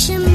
Nation.